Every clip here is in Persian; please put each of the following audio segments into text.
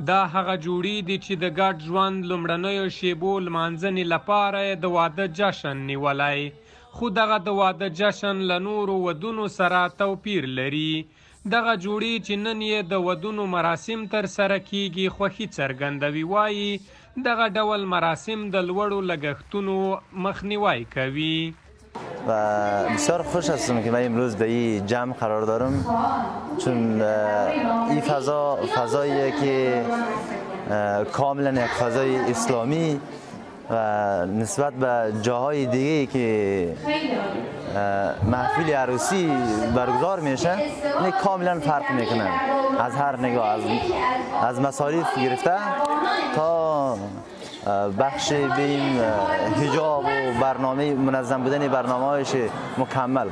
دا هغه جوړی دي چې د ګډ ژوند لومړنیو شیبو لمانځنې لپاره د واده جشن نیولای خو دغه د واده جشن له نورو ودونو سره توپیر لري. دغه جوړی چې نن یې د ودونو مراسم تر سره کیږي خوښي څرګندوي وایي دغه ډول مراسم د لوړو لګښتونو مخنیوی کوي و بسیار خوش هستم که من امروز به این جمع قرار دارم چون این فضا فضاییه که کاملا یک فضای اسلامی و نسبت به جاهای دیگه که محفل عروسی برگزار میشه این کاملا فرق می‌کنه از هر نگاه از, از مصارف گرفته تا بخش بین حجاب و برنامه منظم بودن برنامه‌اش مکمل.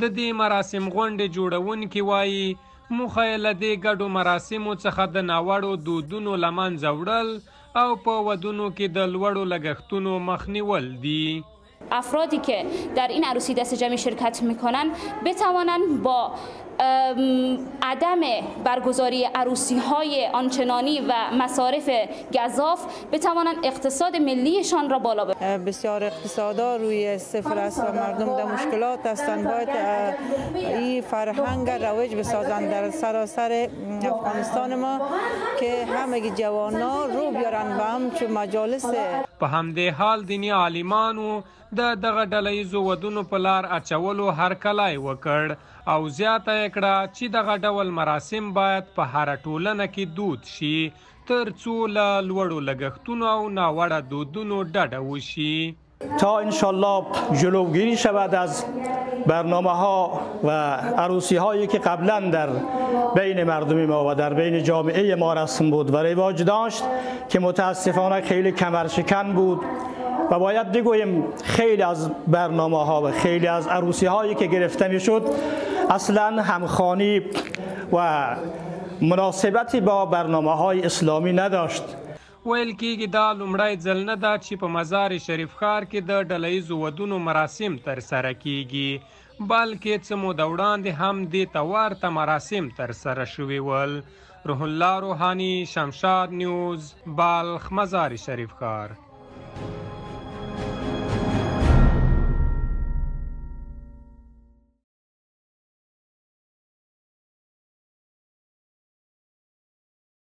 د دې مراسم غونډې جوړونکي وایي موخه یې له دې ګډو مراسمو څخه د ناوړو دودونو له منځه وړل او په ودونو کې د لوړو لګښتونو مخنیول دي. افرادی که در این عروسی دست جمعی شرکت میکنن بتوانند با عدم برگزاری عروسی های آنچنانی و مصارف گذاف بتوانند اقتصاد ملیشان را بالا ببرند. بسیار اقتصادا روی صفر است و مردم در مشکلات هستند. باید این فرهنگ روج بسازند در سراسر افغانستان ما که همگی جوانا رو بیارن به هم چون مجالس. په همدې حال دینی عالمانو د دغه ډلهیزو ودونو په لار اچولو هرکلی وکړ او زیاته کړه چې دغه ډول مراسم باید په هره ټولنه کې دود شي تر څو له لوړو لګښتونو او ناوړه دودونو ډډه وشي. تا انشالله جلوگیری شود از برنامه ها و عروسی هایی که قبلا در بین مردم ما و در بین جامعه ما رسم بود و رواج داشت که متاسفانه خیلی کمرشکن بود. و باید بگوییم خیلی از برنامه ها و خیلی از عروسی هایی که گرفته می شد اصلا همخانی و مناسبتی با برنامه های اسلامی نداشت. ویل کېږي دا لومړی ځل نه ده چې په مزار شریف ښار کې د ډلهیزو ودونو مراسم ترسره کیږي بلکې څه موده وړاندې هم دې ته ورته مراسم ترسره شوي ول. روح الله روحانی شمشاد نیوز بلخ مزار شریف ښار